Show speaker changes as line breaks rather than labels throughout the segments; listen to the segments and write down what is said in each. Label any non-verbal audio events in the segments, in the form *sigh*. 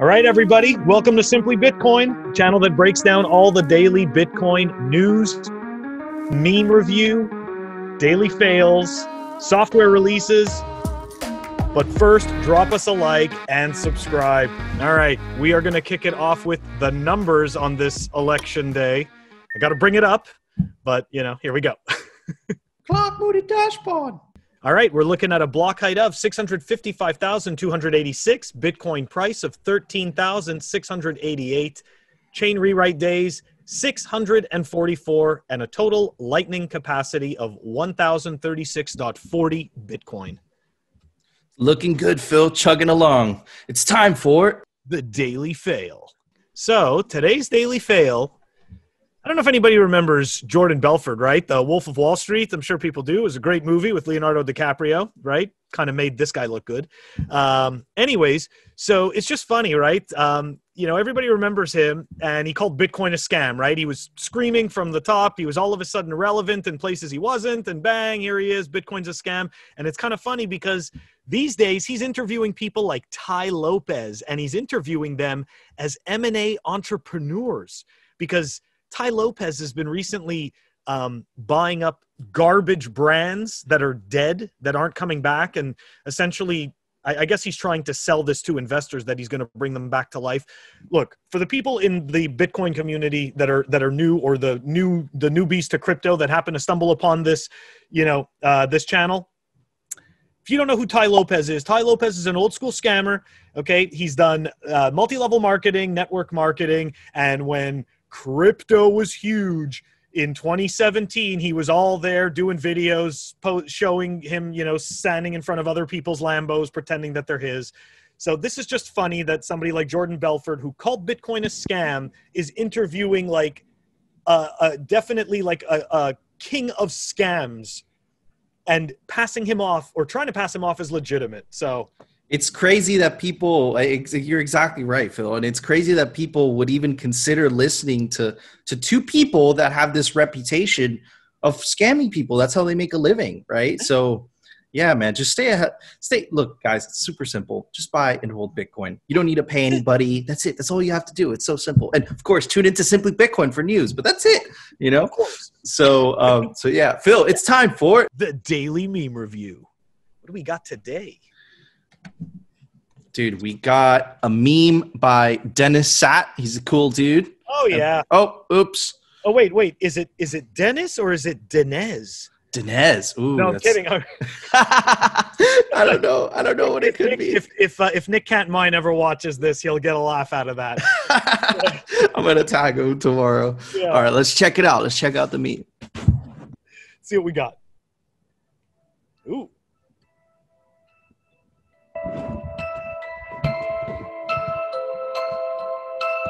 All right, everybody, welcome to Simply Bitcoin, channel that breaks down all the daily Bitcoin news, meme review, daily fails, software releases. But first, drop us a like and subscribe. All right, we are going to kick it off with the numbers on this election day. I got to bring it up, but you know, here we go. *laughs*
Clark Moody dashboard.
All right, we're looking at a block height of 655,286, Bitcoin price of 13,688, chain rewrite days 644, and a total lightning capacity of 1,036.40 Bitcoin.
Looking good, Phil. Chugging along. It's time for
the daily fail. So today's daily fail I don't know if anybody remembers Jordan Belfort, right? The Wolf of Wall Street. I'm sure people do. It was a great movie with Leonardo DiCaprio, right? Kind of made this guy look good. Um, anyways, so it's just funny, right? Um, you know, everybody remembers him, and he called Bitcoin a scam, right? He was screaming from the top. He was all of a sudden relevant in places he wasn't, and bang, here he is. Bitcoin's a scam. And it's kind of funny because these days he's interviewing people like Tai Lopez, and he's interviewing them as M&A entrepreneurs because – Tai Lopez has been recently um, buying up garbage brands that are dead, that aren't coming back, and essentially, I, I guess he's trying to sell this to investors that he's going to bring them back to life. Look, for the people in the Bitcoin community that are that are new or the new the newbies to crypto that happen to stumble upon this, you know, uh, this channel. If you don't know who Tai Lopez is, Tai Lopez is an old school scammer. Okay, he's done uh, multi level marketing, network marketing, and when crypto was huge. In 2017 he was all there doing videos po- showing him you know standing in front of other people's lambos pretending that they're his. So this is just funny that somebody like jordan belfort who called bitcoin a scam is interviewing like definitely like a, a king of scams and passing him off or trying to pass him off as legitimate. So
it's crazy that people you're exactly right phil and it's crazy that people would even consider listening to to two people that have this reputation of scamming people. That's how they make a living right? So yeah man just stay ahead stay look guys it's super simple. Just buy and hold bitcoin. You don't need to pay anybody. That's it. That's all you have to do. It's so simple. And of course tune into simply bitcoin for news but that's it you know? So um so yeah phil it's time for
the daily meme review. What do we got today
Dude, we got a meme by Dennis Sat. He's a cool dude.
Oh yeah.
oh, oops.
Oh wait, wait. Is it is it Dennis or is it Denez?
Denez. Ooh,
no, I'm kidding. *laughs*
I don't know. I don't know what it could
Nick,
be.
If if uh, if Nick Cantmine ever watches this, he'll get a laugh out of that. *laughs*
I'm gonna tag him tomorrow. Yeah. All right, let's check it out. Let's check out the meme.
See what we got. Ooh.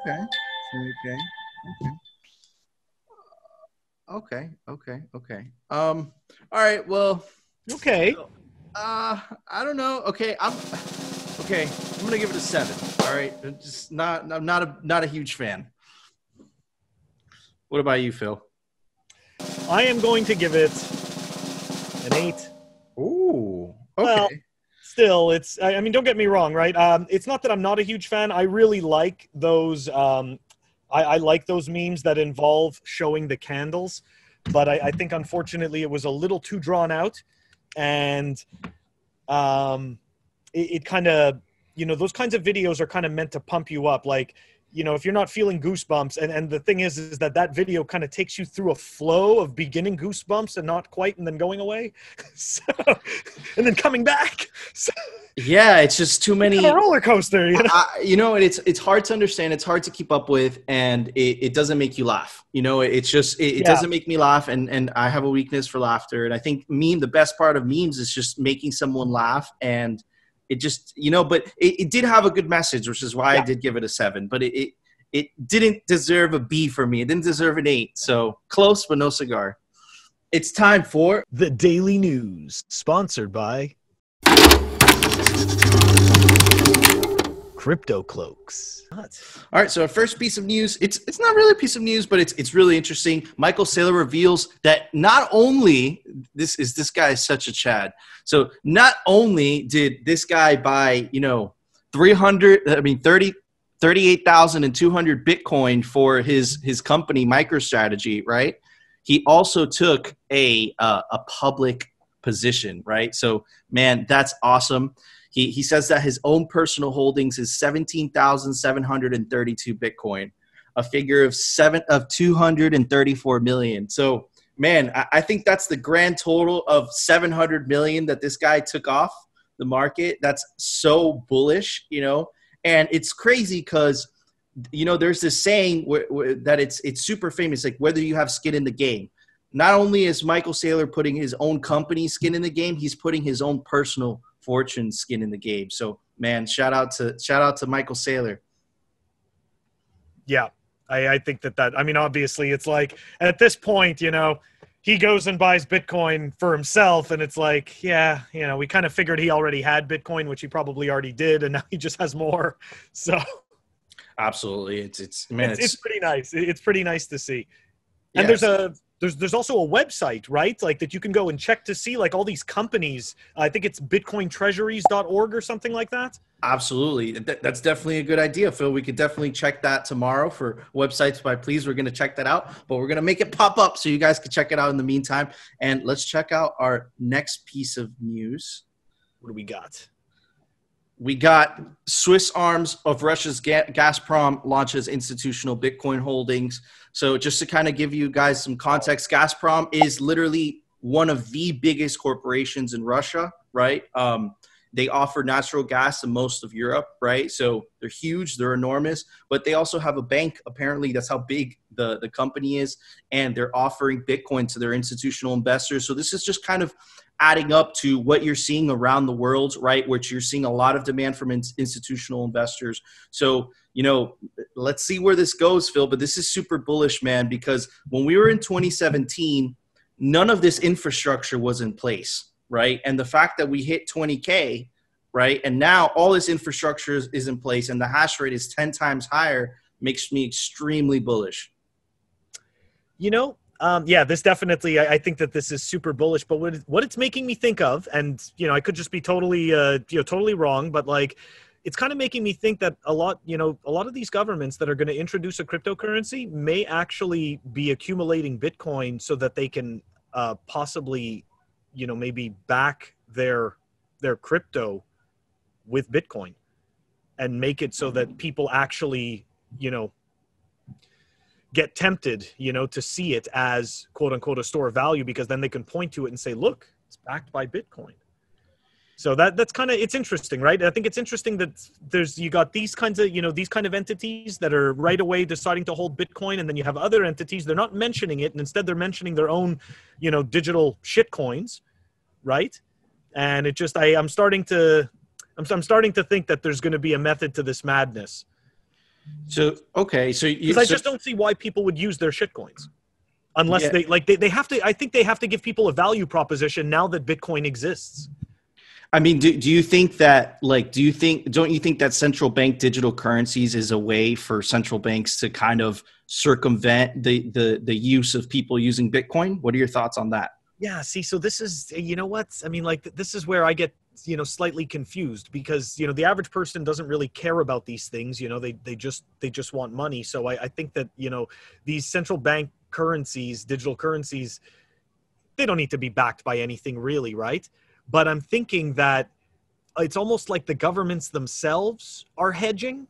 Okay. Okay. Okay. Okay. Okay. Okay. Um. All right. Well.
Okay.
Uh, I don't know. Okay. I'm. Okay. I'm gonna give it a seven. All right. Just not. I'm not a not a huge fan. What about you, Phil?
I am going to give it an eight.
Ooh. Okay.
Well, still, it's. I, I mean, don't get me wrong, right? Um, it's not that I'm not a huge fan. I really like those. Um, I, I like those memes that involve showing the candles, but I, I think unfortunately it was a little too drawn out, and um, it, it kind of, you know, those kinds of videos are kind of meant to pump you up, like you know if you're not feeling goosebumps and, and the thing is is that that video kind of takes you through a flow of beginning goosebumps and not quite and then going away *laughs* so, and then coming back *laughs* so,
yeah it's just too many
roller coaster you know?
I, you know and it's it's hard to understand it's hard to keep up with and it, it doesn't make you laugh you know it's just it, it yeah. doesn't make me laugh and and i have a weakness for laughter and i think meme the best part of memes is just making someone laugh and it just you know but it, it did have a good message which is why yeah. i did give it a seven but it, it, it didn't deserve a b for me it didn't deserve an eight so close but no cigar it's time for
the daily news sponsored by crypto cloaks.
All right, so our first piece of news, it's it's not really a piece of news, but it's it's really interesting. Michael Saylor reveals that not only this is this guy is such a chad. So not only did this guy buy, you know, 300 I mean 30 38,200 Bitcoin for his his company MicroStrategy, right? He also took a uh, a public position, right? So man, that's awesome. He, he says that his own personal holdings is 17,732 Bitcoin, a figure of seven of 234 million. So, man, I, I think that's the grand total of 700 million that this guy took off the market. That's so bullish, you know, and it's crazy because you know there's this saying that it's it's super famous, like whether you have skin in the game. Not only is Michael Saylor putting his own company skin in the game, he's putting his own personal fortune skin in the game. So man, shout out to shout out to Michael Saylor.
Yeah, I, I think that that I mean obviously it's like at this point you know he goes and buys Bitcoin for himself, and it's like, yeah, you know, we kind of figured he already had Bitcoin, which he probably already did, and now he just has more. *laughs* So,
absolutely, it's it's man,
it's, it's, it's pretty nice. It's pretty nice to see. And yes. there's a there's there's also a website right? Like that you can go and check to see like all these companies. I think it's bitcointreasuries.org or something like that.
Absolutely. That's definitely a good idea phil. We could definitely check that tomorrow for websites by please. We're going to check that out but we're going to make it pop up so you guys can check it out in the meantime. And let's check out our next piece of news.
What do we got
we got Swiss arms of Russia's Gazprom launches institutional Bitcoin holdings. So, just to kind of give you guys some context, Gazprom is literally one of the biggest corporations in Russia, right? Um, they offer natural gas to most of Europe, right? So they're huge, they're enormous, but they also have a bank. Apparently, that's how big the, the company is, and they're offering Bitcoin to their institutional investors. So this is just kind of adding up to what you're seeing around the world, right? Which you're seeing a lot of demand from in- institutional investors. So, you know, let's see where this goes, Phil. But this is super bullish, man, because when we were in 2017, none of this infrastructure was in place, right? And the fact that we hit 20K, right? And now all this infrastructure is, is in place and the hash rate is 10 times higher makes me extremely bullish.
You know, um, yeah, this definitely. I, I, think that this is super bullish. But what what it's making me think of, and you know, I could just be totally, uh, you know, totally wrong. But like, it's kind of making me think that a lot, you know, a lot of these governments that are going to introduce a cryptocurrency may actually be accumulating Bitcoin so that they can uh, possibly, you know, maybe back their their crypto with Bitcoin and make it so that people actually, you know, get tempted, you know, to see it as quote unquote a store of value because then they can point to it and say, look, it's backed by Bitcoin. So that that's kind of it's interesting, right? I think it's interesting that there's you got these kinds of you know these kind of entities that are right away deciding to hold Bitcoin, and then you have other entities they're not mentioning it, and instead they're mentioning their own, you know, digital shit coins, right? And it just I I'm starting to I'm I'm starting to think that there's going to be a method to this madness
so okay, so
because I just don't see why people would use their shitcoins unless yeah. they like they, they have to. I think they have to give people a value proposition now that Bitcoin exists.
I mean, do, do you think that like do you think don't you think that central bank digital currencies is a way for central banks to kind of circumvent the the the use of people using Bitcoin. What are your thoughts on that?
Yeah, see, so this is, you know what? I mean, like, this is where I get, you know, slightly confused because, you know, the average person doesn't really care about these things. You know, they, they just, they just want money. So I, I think that, you know, these central bank currencies, digital currencies, they don't need to be backed by anything really, right? But I'm thinking that it's almost like the governments themselves are hedging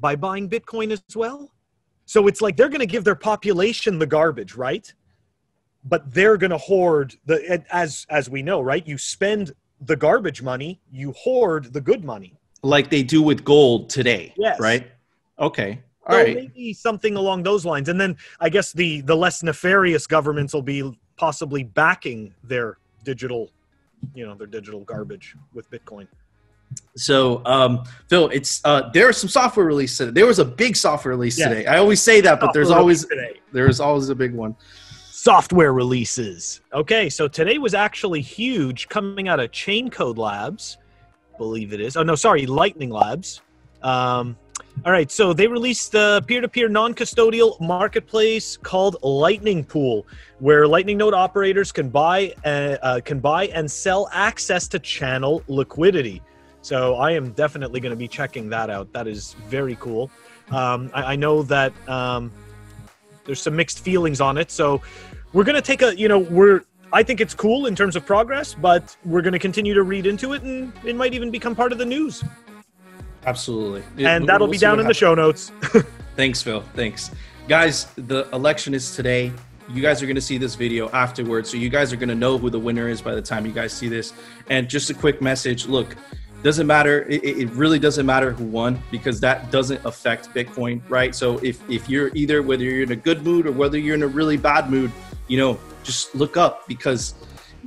by buying Bitcoin as well. So it's like they're going to give their population the garbage, right? But they're going to hoard the as as we know, right? You spend the garbage money, you hoard the good money,
like they do with gold today.
Yes.
Right. Okay. All
so
right.
maybe something along those lines. And then I guess the the less nefarious governments will be possibly backing their digital, you know, their digital garbage with Bitcoin.
So, um, Phil, it's uh, there was some software release today. There was a big software release
Yes.
today. I always say that, but there's always
today.
there's always a big one.
Software releases. Okay, so today was actually huge coming out of Chain Code Labs, believe it is. Oh no, sorry, Lightning Labs. Um, all right, so they released the peer-to-peer non-custodial marketplace called Lightning Pool, where Lightning node operators can buy uh, uh, can buy and sell access to channel liquidity. So I am definitely going to be checking that out. That is very cool. Um, I, I know that um, there's some mixed feelings on it, so we're going to take a you know we're I think it's cool in terms of progress, but we're going to continue to read into it, and it might even become part of the news.
Absolutely.
And that'll be down in the show notes. *laughs*
Thanks, Phil. Thanks. Guys, the election is today. You guys are going to see this video afterwards. So you guys are going to know who the winner is by the time you guys see this. And just a quick message look, doesn't matter. It, it really doesn't matter who won because that doesn't affect Bitcoin, right? So if, if you're either, whether you're in a good mood or whether you're in a really bad mood, you know, just look up because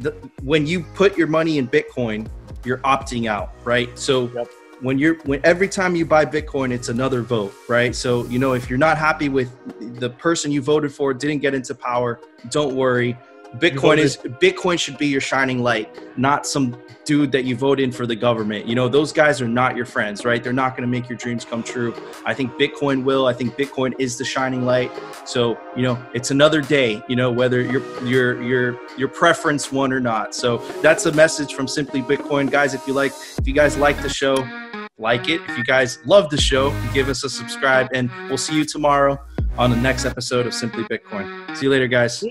the, when you put your money in Bitcoin, you're opting out, right? So
Yep.
when you're when every time you buy Bitcoin, it's another vote, right? So you know if you're not happy with the person you voted for didn't get into power, don't worry. Bitcoin is Bitcoin should be your shining light, not some dude that you vote in for the government. You know those guys are not your friends, right? They're not going to make your dreams come true. I think Bitcoin will. I think Bitcoin is the shining light. So you know it's another day. You know whether your your your your preference won or not. So that's a message from Simply Bitcoin, guys. If you like, if you guys like the show, like it. If you guys love the show, give us a subscribe, and we'll see you tomorrow on the next episode of Simply Bitcoin. See you later, guys.